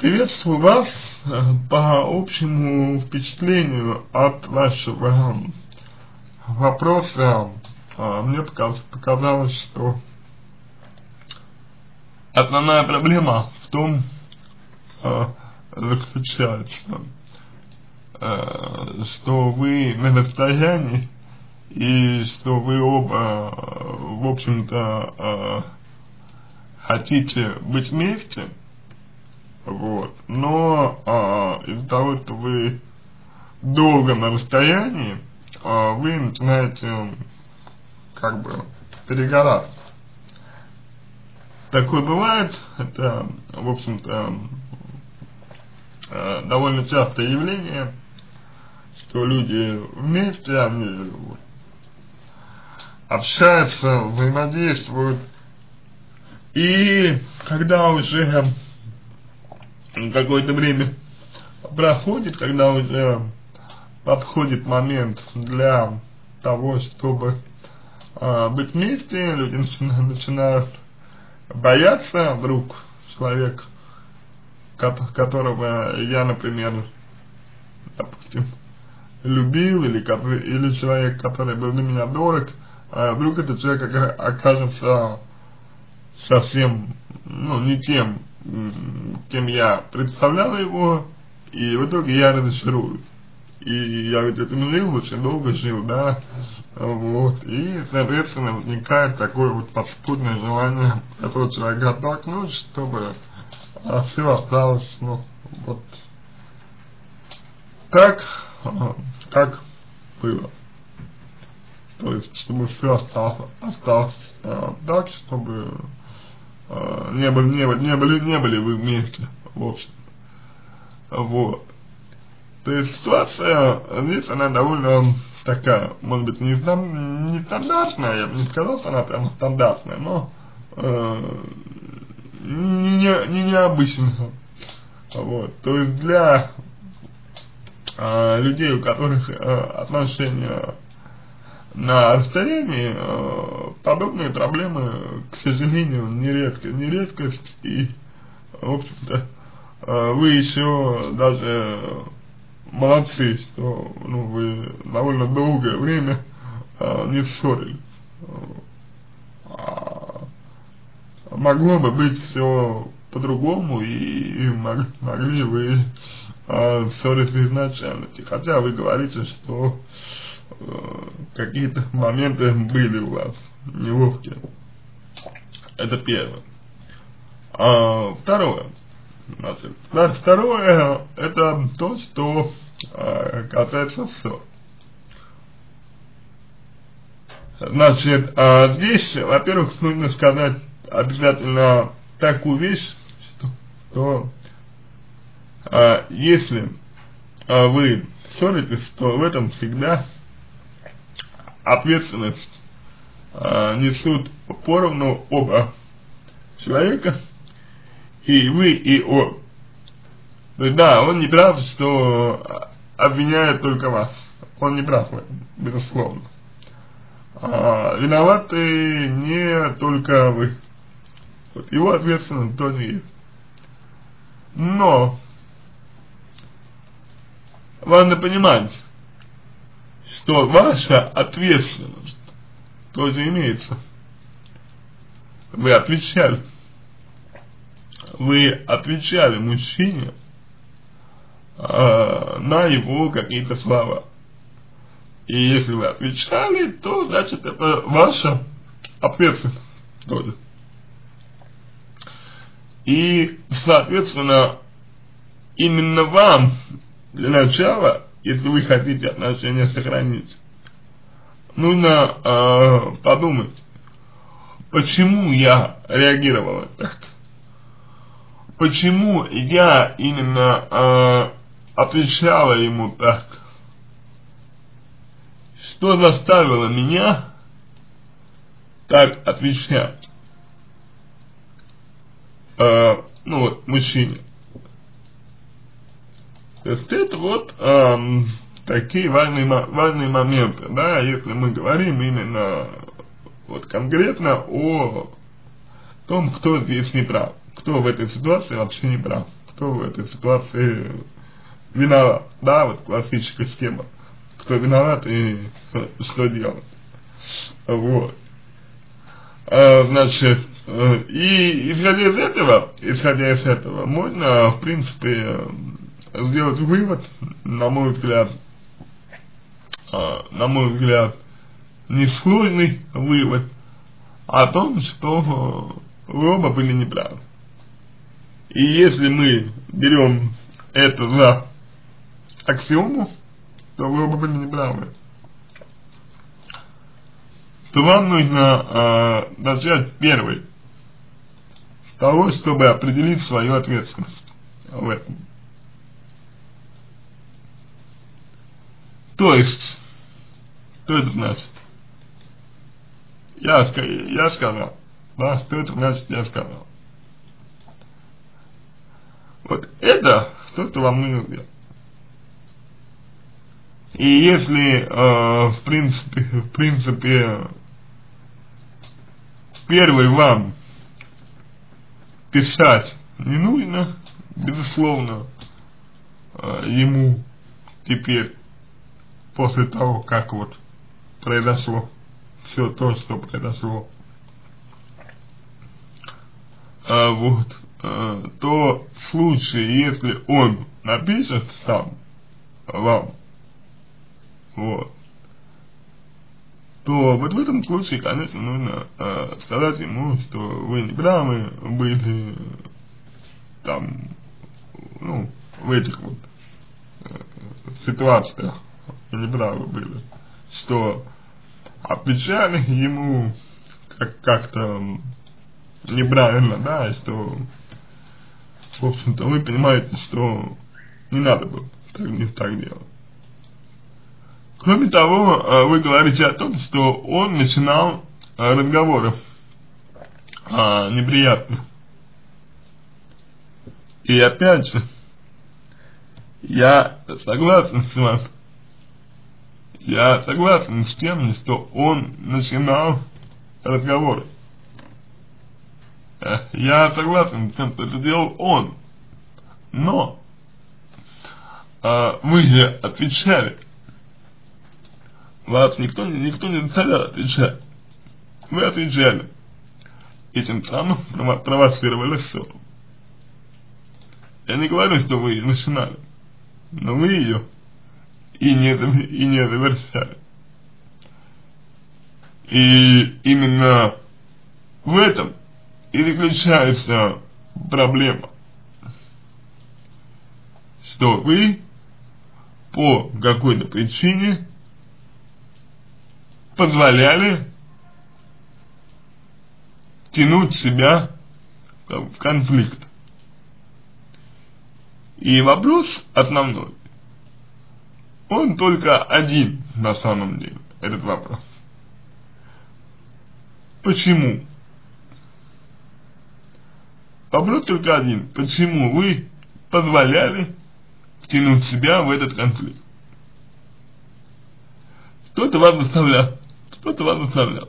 Приветствую вас по общему впечатлению от вашего вопроса. Мне показалось, что основная проблема в том заключается, что вы на расстоянии и что вы оба, в общем-то, хотите быть вместе, вот. Но а, из-за того, что вы долго на расстоянии, а, вы начинаете как бы перегорать. Такое бывает, это, в общем-то, э, довольно частое явление, что люди вместе, они общаются, взаимодействуют, и когда уже какое-то время проходит, когда уже подходит момент для того, чтобы э, быть вместе, люди начинают, начинают бояться вдруг человек, которого я, например, допустим, любил, или, или человек, который был для меня дорог, а вдруг этот человек окажется совсем, ну, не тем, кем я представлял его, и в итоге я разочаруюсь. И я ведь этим жил, очень долго жил, да, вот, и, соответственно, возникает такое вот подспудное желание этого человека оттолкнуть, чтобы а, все осталось, ну, вот, так, как было. То есть, чтобы все осталось, осталось а, так, чтобы а, не были, не были, не были, не были вы вместе, в общем. Вот. То есть ситуация здесь, она довольно такая, может быть, не, не стандартная, я бы не сказал, что она прямо стандартная, но э, не, не необычная. Вот. То есть для э, людей, у которых э, отношения на расстоянии э, подобные проблемы, к сожалению, нередко, не редкость, и, в общем-то, э, вы еще даже молодцы, что ну, вы довольно долгое время э, не ссорились. А могло бы быть все по-другому, и, и могли вы э, ссориться изначально. Хотя вы говорите, что какие-то моменты были у вас неловкие. Это первое. А, второе. Значит, второе, это то, что а, касается ссор. Значит, а, здесь, во-первых, нужно сказать обязательно такую вещь, что, что а, если вы ссоритесь, то в этом всегда ответственность э, несут поровну оба человека, и вы, и он. То есть, да, он не прав, что обвиняет только вас. Он не прав, безусловно. А, виноваты не только вы. Вот его ответственность тоже есть. Но, важно понимать, что ваша ответственность тоже имеется. Вы отвечали. Вы отвечали мужчине э, на его какие-то слова. И если вы отвечали, то значит это ваша ответственность тоже. И, соответственно, именно вам для начала если вы хотите отношения сохранить, нужно э, подумать, почему я реагировала так, почему я именно э, отвечала ему так, что заставило меня так отвечать, э, ну вот, мужчине. То есть это вот эм, такие важные, важные моменты, да, если мы говорим именно вот конкретно о том, кто здесь не прав, кто в этой ситуации вообще не прав, кто в этой ситуации виноват, да, вот классическая схема, кто виноват и что делать, вот. А, значит, э, и исходя из этого, исходя из этого, можно, в принципе, сделать вывод, на мой взгляд, а, на мой взгляд, несложный вывод о том, что вы оба были неправы. И если мы берем это за аксиому, то вы оба были неправы. То вам нужно э, начать первый того, чтобы определить свою ответственность в этом. То есть, что это значит? Я, я сказал, да, что это значит, я сказал. Вот это что-то вам нужно. И если, э, в принципе, в принципе, первый вам писать не нужно, безусловно, э, ему теперь, после того, как вот произошло все то, что произошло, а, вот, а, то в случае, если он напишет сам вам, вот, то вот в этом случае, конечно, нужно э, сказать ему, что вы не правы были там, ну, в этих вот э, ситуациях не правы были, что отвечали ему как-то неправильно, да, что, в общем-то, вы понимаете, что не надо было так, не так делать. Кроме того, э, вы говорите о том, что он начинал э, разговоры а, неприятных. И опять же, я согласен с вами. Я согласен с тем, что он начинал разговор. Э, я согласен с тем, что это делал он. Но э, вы же отвечали. Вас никто, никто не заставлял отвечать. Вы отвечали. И тем самым провоцировали все. Я не говорю, что вы начинали. Но вы ее и не, и не завершали. И именно в этом и заключается проблема, что вы по какой-то причине позволяли тянуть себя в конфликт. И вопрос основной, он только один на самом деле, этот вопрос. Почему? Вопрос только один. Почему вы позволяли втянуть себя в этот конфликт? Кто-то вас заставлял, кто-то вас заставлял.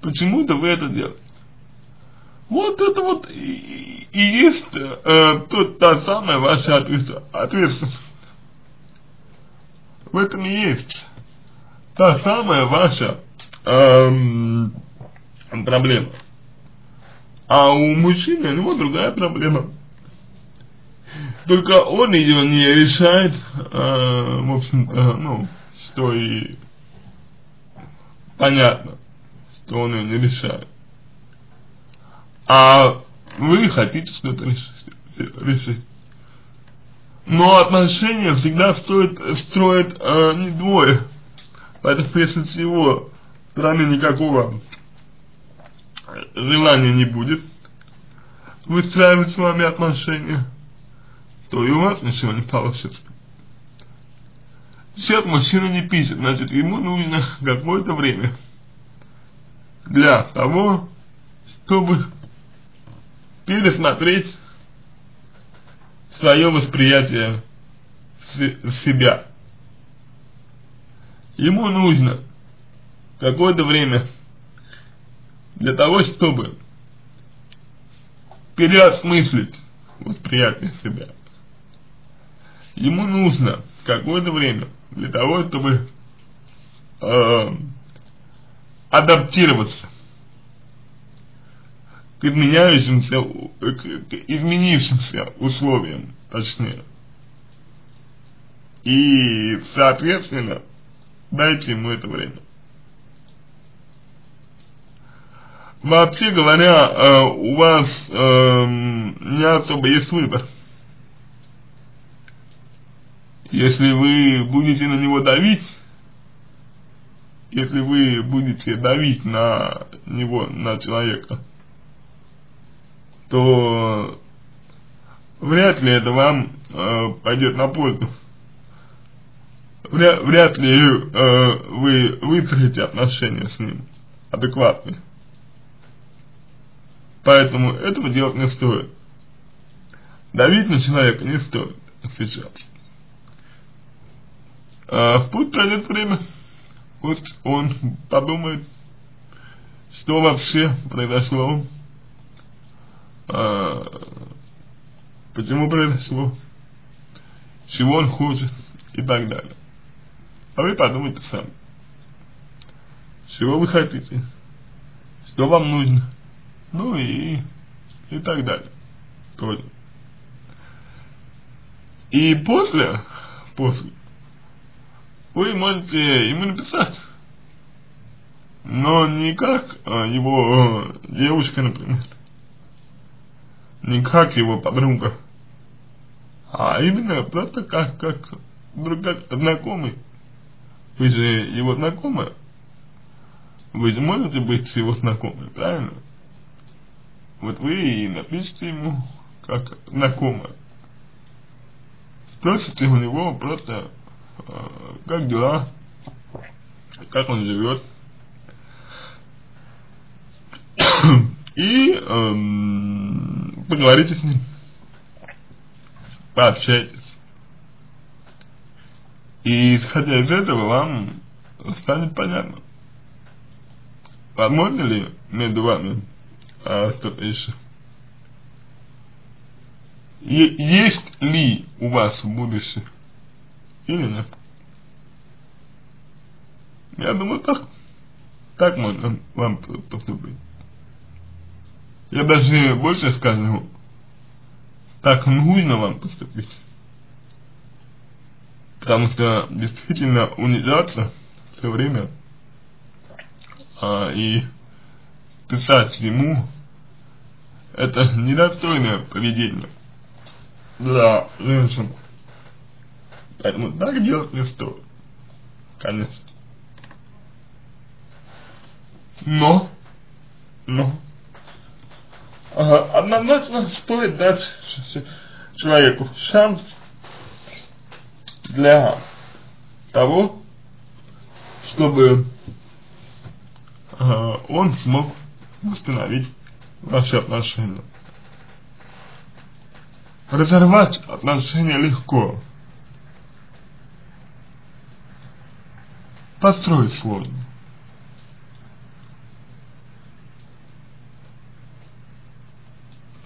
Почему-то вы это делаете. Вот это вот и, и есть э, тот, та самая ваша ответственность. В этом и есть та самая ваша эм, проблема. А у мужчины у него другая проблема. Только он ее не решает, э, в общем, э, ну, что и понятно, что он ее не решает. А вы хотите что-то решить. Но отношения всегда стоит, строят э, не двое. Поэтому если с его стороны никакого желания не будет выстраивать с вами отношения, то и у вас ничего не получится. Сейчас мужчина не пишет, значит ему нужно какое-то время для того, чтобы пересмотреть свое восприятие себя. Ему нужно какое-то время для того, чтобы переосмыслить восприятия себя. Ему нужно какое-то время для того, чтобы э, адаптироваться к изменяющимся, к изменившимся условиям, точнее. И, соответственно, дайте ему это время. Вообще говоря, э, у вас э, не особо есть выбор. Если вы будете на него давить, если вы будете давить на него, на человека, то вряд ли это вам э, пойдет на пользу. Вряд, вряд ли э, вы выстроите отношения с ним адекватные. Поэтому этого делать не стоит. Давить на человека не стоит сейчас. А, пусть пройдет время, пусть он подумает, что вообще произошло, а, почему произошло, чего он хочет и так далее. А вы подумайте сами, чего вы хотите, что вам нужно, ну и, и так далее. Тоже. И после, после, вы можете ему написать, но не как а, его а, девушка, например, не как его подруга, а именно просто как, как, как знакомый. Вы же его знакомая. Вы же можете быть его знакомой, правильно? Вот вы и напишите ему как знакомая. Спросите у него просто, э, как дела, как он живет. И эм, поговорите с ним, пообщайтесь. И исходя из этого вам станет понятно, возможно ли между вами а, что-то еще. Есть ли у вас будущее или нет? Я думаю, так. Так можно вам поступить. Я даже больше скажу, так нужно вам поступить. Потому что действительно унижаться все время а, и писать ему это недостойное поведение для женщин. Поэтому так делать не стоит. Конечно. Но, но, однозначно стоит дать человеку шанс для того, чтобы он смог восстановить ваши отношения. Разорвать отношения легко. Построить сложно.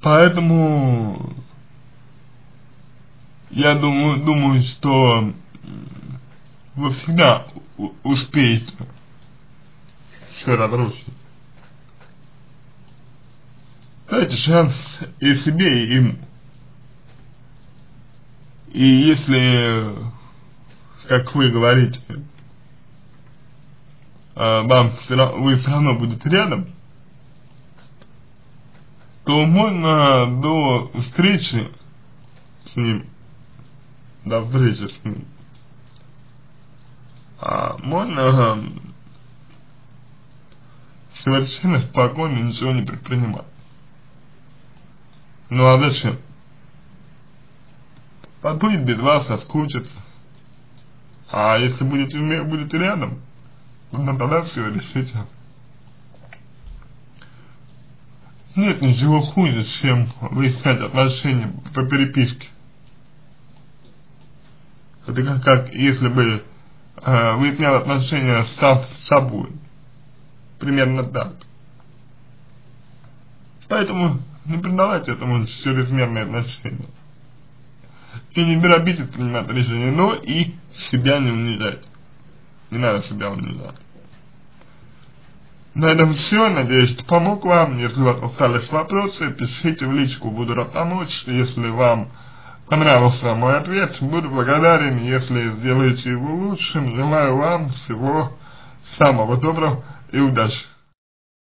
Поэтому я думаю, думаю, что вы всегда успеете все разрушить. Дайте шанс и себе, и им. И если, как вы говорите, а, вам вы все равно будете рядом, то можно до встречи с ним, до встречи с ним, а можно совершенно спокойно ничего не предпринимать. Ну а зачем? Побыть без вас, соскучиться. А если будете, будете рядом, то тогда все решите. Нет ничего хуже, чем выяснять отношения по переписке. Это как, как если бы э, выяснял отношения сам с собой. Примерно так. Поэтому Не придавайте этому чрезмерное отношение. И не торопитесь принимать решения, но и себя не унижать. Не надо себя унижать. На этом все. Надеюсь, помог вам. Если у вас остались вопросы, пишите в личку. Буду рад помочь. Если вам понравился мой ответ, буду благодарен, если сделаете его лучшим. Желаю вам всего самого доброго и удачи.